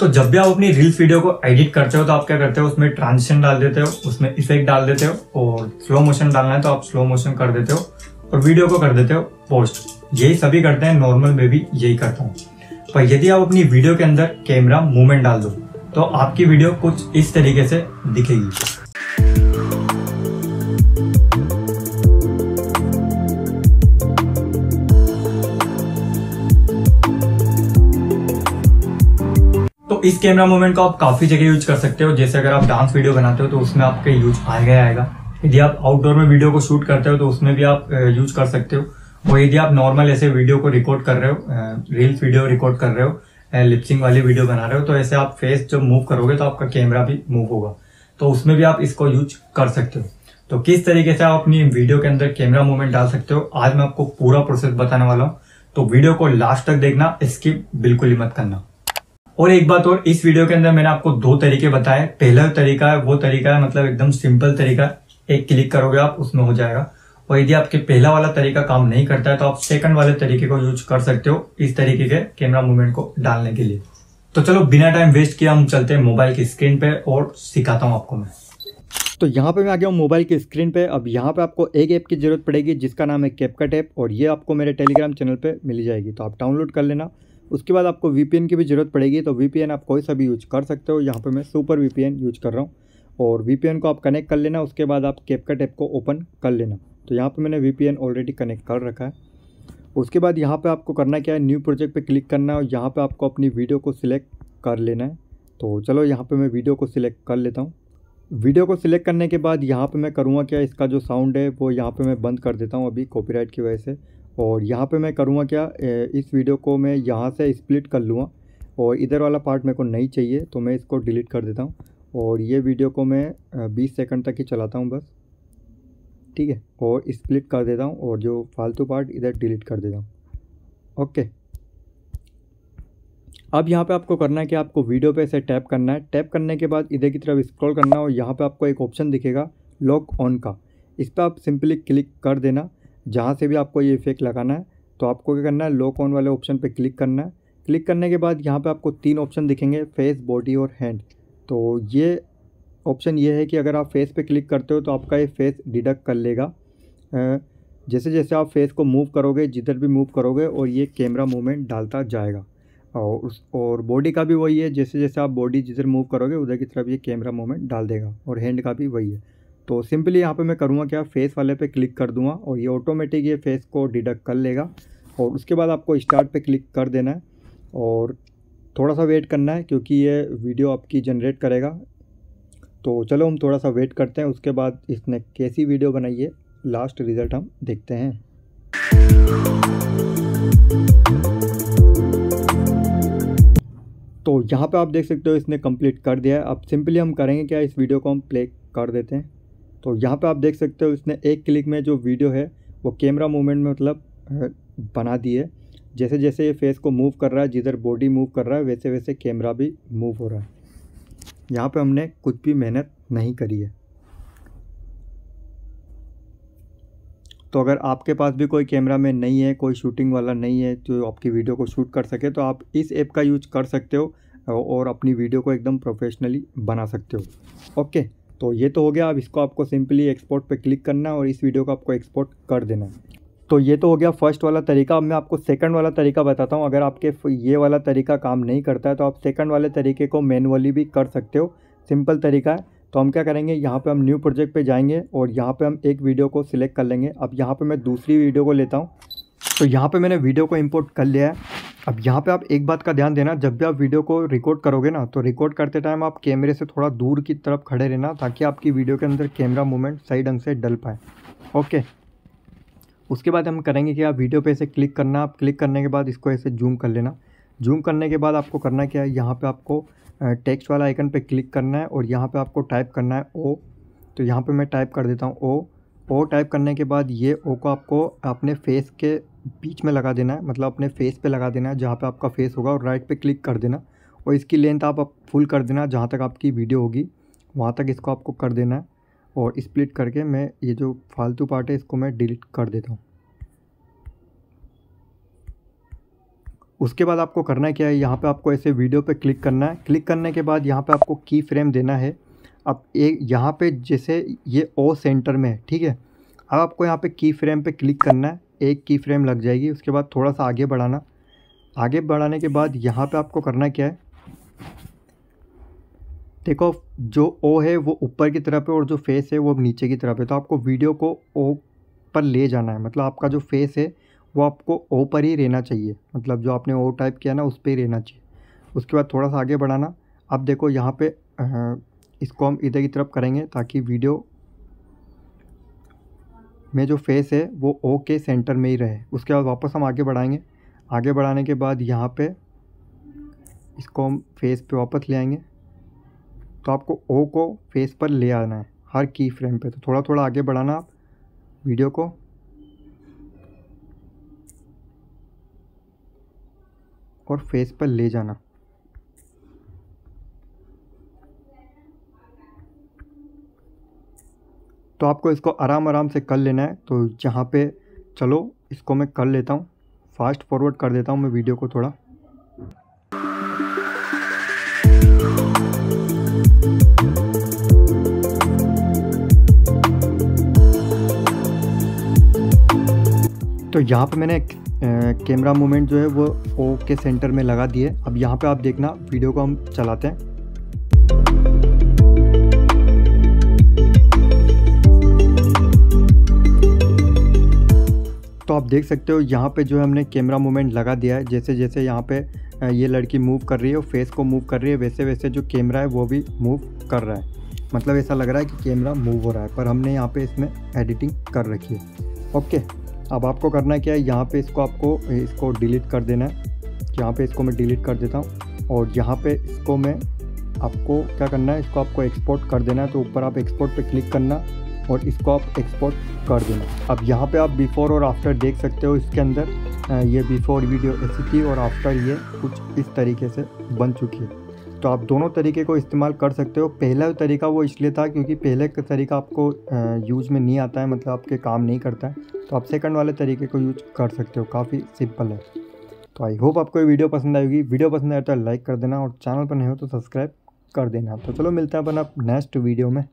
तो जब भी आप अपनी रील्स वीडियो को एडिट करते हो तो आप क्या करते हो? उसमें ट्रांजिशन डाल देते हो, उसमें इफ़ेक्ट डाल देते हो और स्लो मोशन डालना है तो आप स्लो मोशन कर देते हो और वीडियो को कर देते हो पोस्ट यही सभी करते हैं नॉर्मल में भी यही करता हूँ। पर यदि आप अपनी वीडियो के अंदर कैमरा मूवमेंट डाल दो तो आपकी वीडियो कुछ इस तरीके से दिखेगी। इस कैमरा मूवमेंट को आप काफ़ी जगह यूज़ कर सकते हो। जैसे अगर आप डांस वीडियो बनाते हो तो उसमें आपके यूज़ आएगा आएगा। यदि आप आउटडोर में वीडियो को शूट करते हो तो उसमें भी आप यूज़ कर सकते हो। और यदि आप नॉर्मल ऐसे वीडियो को रिकॉर्ड कर रहे हो रील्स वीडियो रिकॉर्ड कर रहे हो लिपसिंग वाली वीडियो बना रहे हो तो ऐसे आप फेस जब मूव करोगे तो आपका कैमरा भी मूव होगा। तो उसमें भी आप इसको यूज़ कर सकते हो। तो किस तरीके से आप अपनी वीडियो के अंदर कैमरा मूवमेंट डाल सकते हो, आज मैं आपको पूरा प्रोसेस बताने वाला हूँ। तो वीडियो को लास्ट तक देखना स्किप बिल्कुल ही मत करना। और एक बात और, इस वीडियो के अंदर मैंने आपको दो तरीके बताए। पहला तरीका है, वो तरीका है मतलब एकदम सिंपल तरीका, एक क्लिक करोगे आप, उसमें हो जाएगा। और यदि आपके पहला वाला तरीका काम नहीं करता है तो आप सेकंड वाले तरीके को यूज़ कर सकते हो, इस तरीके के कैमरा मूवमेंट को डालने के लिए। तो चलो, बिना टाइम वेस्ट किया हम चलते हैं मोबाइल की स्क्रीन पे और सिखाता हूँ आपको मैं। तो यहाँ पे मैं आ गया हूँ मोबाइल की स्क्रीन पे। अब यहाँ पे आपको एक ऐप की ज़रूरत पड़ेगी, जिसका नाम है कैपकट ऐप और ये आपको मेरे टेलीग्राम चैनल पे मिल जाएगी। तो आप डाउनलोड कर लेना। उसके बाद आपको वीपीएन की भी ज़रूरत पड़ेगी तो वीपीएन आप कोई सा भी यूज़ कर सकते हो। यहाँ पर मैं सुपर वीपीएन यूज़ कर रहा हूँ। और वीपीएन को आप कनेक्ट कर लेना, उसके बाद आप कैपकट ऐप को ओपन कर लेना। तो यहाँ पर मैंने वीपीएन ऑलरेडी कनेक्ट कर रखा है। उसके बाद यहाँ पर आपको करना क्या है न्यू प्रोजेक्ट पर क्लिक करना है और यहाँ पर आपको अपनी वीडियो को सिलेक्ट कर लेना है। तो चलो यहाँ पर मैं वीडियो को सिलेक्ट कर लेता हूँ। वीडियो को सिलेक्ट करने के बाद यहाँ पे मैं करूँगा क्या, इसका जो साउंड है वो यहाँ पे मैं बंद कर देता हूँ अभी कॉपीराइट की वजह से। और यहाँ पे मैं करूँगा क्या इस वीडियो को मैं यहाँ से स्प्लिट कर लूँगा और इधर वाला पार्ट मेरे को नहीं चाहिए तो मैं इसको डिलीट कर देता हूँ और ये वीडियो को मैं बीस सेकंड तक ही चलाता हूँ बस। ठीक है? और स्प्लिट कर देता हूँ और जो फालतू पार्ट इधर डिलीट कर देता हूँ। ओके। अब यहाँ पे आपको करना है कि आपको वीडियो पे ऐसे टैप करना है। टैप करने के बाद इधर की तरफ़ स्क्रॉल करना है और यहाँ पे आपको एक ऑप्शन दिखेगा लॉक ऑन का। इस पर आप सिंपली क्लिक कर देना। जहाँ से भी आपको ये इफ़ेक्ट लगाना है तो आपको क्या करना है लॉक ऑन वाले ऑप्शन पर क्लिक करना है। क्लिक करने के बाद यहाँ पर आपको तीन ऑप्शन दिखेंगे फेस बॉडी और हैंड तो ये ऑप्शन ये है कि अगर आप फेस पे क्लिक करते हो तो आपका ये फेस डिडक्ट कर लेगा। जैसे जैसे आप फेस को मूव करोगे, जिधर भी मूव करोगे, और ये कैमरा मूवमेंट डालता जाएगा। और उस, और बॉडी का भी वही है, जैसे जैसे आप बॉडी जिधर मूव करोगे, उधर की तरफ़ ये कैमरा मूवमेंट डाल देगा, और हैंड का भी वही है। तो सिंपली यहाँ पे मैं करूँगा क्या फेस वाले पे क्लिक कर दूँगा और ये ऑटोमेटिक ये फेस को डिडक्ट कर लेगा और उसके बाद आपको स्टार्ट पे क्लिक कर देना है और थोड़ा सा वेट करना है क्योंकि ये वीडियो आपकी जनरेट करेगा। तो चलो हम थोड़ा सा वेट करते हैं, उसके बाद इसने कैसी वीडियो बनाई है लास्ट रिज़ल्ट हम देखते हैं। तो यहाँ पे आप देख सकते हो इसने कंप्लीट कर दिया है। अब सिंपली हम करेंगे क्या, इस वीडियो को हम प्ले कर देते हैं। तो यहाँ पे आप देख सकते हो इसने एक क्लिक में जो वीडियो है, वो कैमरा मूवमेंट में मतलब बना दी है। जैसे जैसे ये फेस को मूव कर रहा है, जिधर बॉडी मूव कर रहा है, वैसे वैसे कैमरा भी मूव हो रहा है। यहाँ पे हमने कुछ भी मेहनत नहीं करी है। तो अगर आपके पास भी कोई कैमरा मैन नहीं है, कोई शूटिंग वाला नहीं है, जो आपकी वीडियो को शूट कर सके तो आप इस ऐप का यूज़ कर सकते हो, और अपनी वीडियो को एकदम प्रोफेशनली बना सकते हो। ओके। तो ये तो हो गया, अब इसको आपको सिंपली एक्सपोर्ट पे क्लिक करना है और इस वीडियो को आपको एक्सपोर्ट कर देना है। तो ये तो हो गया फ़र्स्ट वाला तरीका। अब मैं आपको सेकंड वाला तरीका बताता हूँ। अगर आपके ये वाला तरीका काम नहीं करता है तो आप सेकंड वाले तरीके को मैनुअली भी कर सकते हो। सिंपल तरीका है। तो हम क्या करेंगे, यहाँ पे हम न्यू प्रोजेक्ट पे जाएँगे और यहाँ पे हम एक वीडियो को सिलेक्ट कर लेंगे। अब यहाँ पे मैं दूसरी वीडियो को लेता हूँ। तो यहाँ पे मैंने वीडियो को इंपोर्ट कर लिया है। अब यहाँ पे आप एक बात का ध्यान देना, जब भी आप वीडियो को रिकॉर्ड करोगे ना तो रिकॉर्ड करते टाइम आप कैमरे से थोड़ा दूर की तरफ़ खड़े रहना, ताकि आपकी वीडियो के अंदर कैमरा मूवमेंट सही ढंग से डल पाए। ओके उसके बाद हम करेंगे कि आप वीडियो पे ऐसे क्लिक करना, आप क्लिक करने के बाद इसको ऐसे जूम कर लेना। जूम करने के बाद आपको करना क्या है, यहाँ पर आपको टेक्स्ट वाला आइकन पर क्लिक करना है, और यहाँ पर आपको टाइप करना है ओ तो यहाँ पर मैं टाइप कर देता हूँ ओ ओ टाइप करने के बाद ये ओ को आपको अपने फेस के बीच में लगा देना है मतलब अपने फेस पे लगा देना है, जहाँ पे आपका फेस होगा, और राइट पे क्लिक कर देना। और इसकी लेंथ आप फुल कर देना, जहाँ तक आपकी वीडियो होगी, वहाँ तक इसको आपको कर देना है। और स्प्लिट करके मैं ये जो फालतू पार्ट है, इसको मैं डिलीट कर देता हूँ। उसके बाद आपको करना क्या है, यहाँ पे आपको ऐसे वीडियो पे क्लिक करना है। क्लिक करने के बाद यहाँ पे आपको की फ्रेम देना है। अब एक यहाँ पे जैसे ये ओ सेंटर में है, ठीक है? अब आपको यहाँ पे की फ्रेम पे क्लिक करना है। एक की फ्रेम लग जाएगी, उसके बाद थोड़ा सा आगे बढ़ाना। आगे बढ़ाने के बाद यहाँ पे आपको करना क्या है? देखो, जो ओ है वो ऊपर की तरफ़ है और जो फेस है वो नीचे की तरफ़ है तो आपको वीडियो को ओ पर ले जाना है। मतलब आपका जो फेस है, वो आपको ओ पर ही रहना चाहिए। मतलब जो आपने ओ टाइप किया ना, उस पर ही रहना चाहिए। उसके बाद थोड़ा सा आगे बढ़ाना। अब देखो, यहाँ पे इसको हम इधर की तरफ़ करेंगे ताकि वीडियो में जो फेस है, वो ओ के सेंटर में ही रहे। उसके बाद वापस हम आगे बढ़ाएँगे। आगे बढ़ाने के बाद यहाँ पे इसको हम फेस पे वापस ले आएँगे। तो आपको ओ को फेस पर ले आना है, हर की फ्रेम पे। तो थोड़ा थोड़ा आगे बढ़ाना आप वीडियो को। और फेस पर ले जाना। तो आपको इसको आराम आराम से कर लेना है। तो जहाँ पे, चलो, इसको मैं कर लेता हूँ। फास्ट फॉरवर्ड कर देता हूँ मैं वीडियो को थोड़ा। तो यहाँ पे मैंने कैमरा मूवमेंट जो है वो ओ के सेंटर में लगा दिए। अब यहाँ पे आप देखना, वीडियो को हम चलाते हैं। देख सकते हो, यहाँ पे जो है हमने कैमरा मूवमेंट लगा दिया है। जैसे जैसे यहाँ पे ये लड़की मूव कर रही है और फेस को मूव कर रही है, वैसे वैसे जो कैमरा है, वो भी मूव कर रहा है। मतलब ऐसा लग रहा है कि कैमरा मूव हो रहा है, पर हमने यहाँ पे इसमें एडिटिंग कर रखी है। ओके अब आपको करना क्या है, यहाँ पे इसको आपको इसको डिलीट कर देना है। यहाँ पे इसको मैं डिलीट कर देता हूँ, और यहाँ पे इसको मैं आपको क्या करना है, इसको आपको एक्सपोर्ट कर देना है। तो ऊपर आप एक्सपोर्ट पे क्लिक करना और इसको आप एक्सपोर्ट कर देना। अब यहाँ पे आप बिफ़ोर और आफ्टर देख सकते हो इसके अंदर ये बिफ़ोर वीडियो ऐसी थी और आफ्टर ये कुछ इस तरीके से बन चुकी है। तो आप दोनों तरीके को इस्तेमाल कर सकते हो। पहला तरीका वो इसलिए था क्योंकि पहले का तरीका आपको यूज़ में नहीं आता है मतलब आपके काम नहीं करता है। तो आप सेकंड वाले तरीके को यूज़ कर सकते हो। काफ़ी सिंपल है। तो आई होप आपको ये वीडियो पसंद आएगी वीडियो पसंद आए तो लाइक कर देना और चैनल पर नहीं हो तो सब्सक्राइब कर देना। तो चलो मिलते हैं अपन आप नेक्स्ट वीडियो में।